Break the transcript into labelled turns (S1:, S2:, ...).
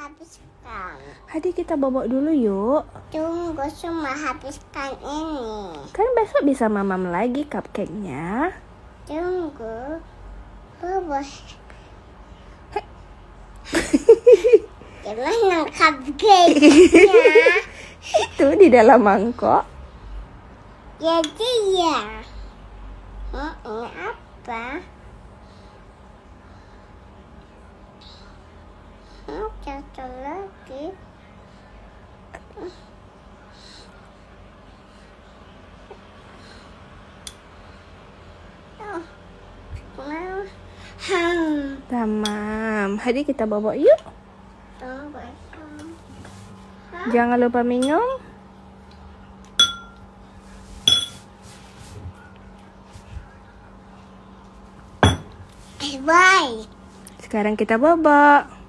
S1: habiskan.
S2: Hadi kita bobok dulu yuk.
S1: Tunggu semua habiskan ini.
S2: Kan besok bisa mamam lagi cupcake-nya.
S1: Tunggu. Bubus. Gimana cupcake-nya?
S2: Itu di dalam mangkok.
S1: Jadi ya. Hmm, ini apa? Lagi. Hmm,
S2: Tamam. Hadi kita bobok yuk. Jangan lupa minum.
S1: Baik.
S2: Sekarang kita bobok.